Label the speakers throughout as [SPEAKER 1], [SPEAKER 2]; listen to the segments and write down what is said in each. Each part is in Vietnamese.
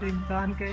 [SPEAKER 1] tìm toàn cái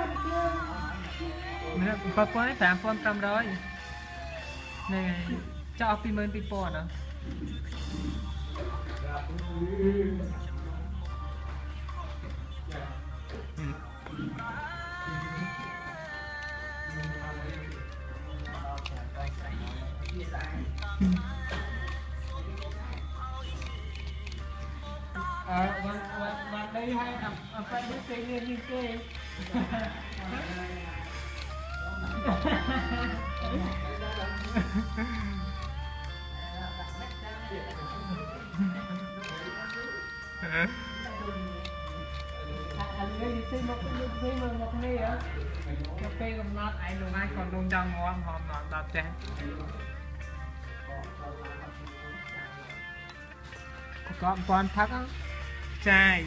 [SPEAKER 1] ម្នាក់7000 5500នេះចោល22000អត់អើបានបានដីហើយអាប់អាប់ទៅគេនេះគេ ពេលកំណត់ឯងលោកឯងក៏នោះចង់ងំហមដល់ចេះក៏មិនបានផឹកចាយ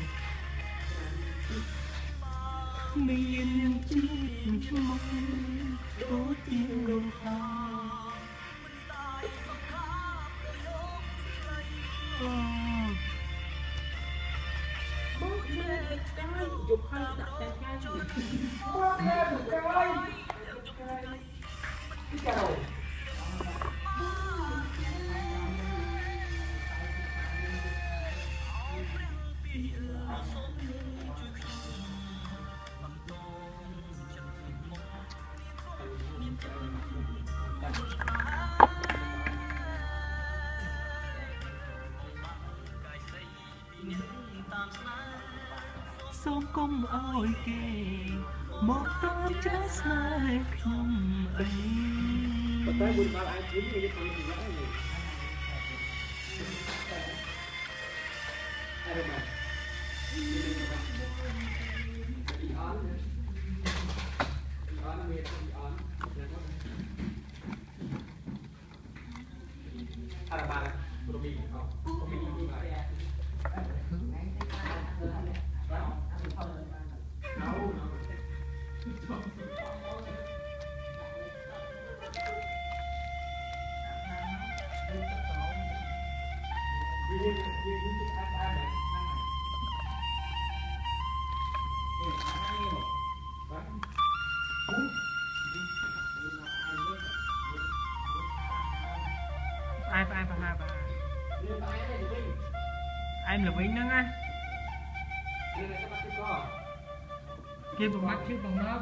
[SPEAKER 1] មានចិត្តឈ្មោះទូទីលំហមិនដាយសង្ខារប្រយោគឆ្លៃបងគ្នាទឹកកាយយកហើយដាក់តែ
[SPEAKER 2] កាយជួយបងគ្នាទឹកកាយពីកាយអូព្រះពីអឺសូម sống công ơi kề một tấm chết sai không ấy Hãy subscribe cho kênh Ghiền Mì Gõ Để không bỏ lỡ những video hấp dẫn
[SPEAKER 1] ai ai,
[SPEAKER 2] bà hai bà.
[SPEAKER 1] Em là vinh đó
[SPEAKER 2] á
[SPEAKER 1] kia bằng mắt chứ bằng nó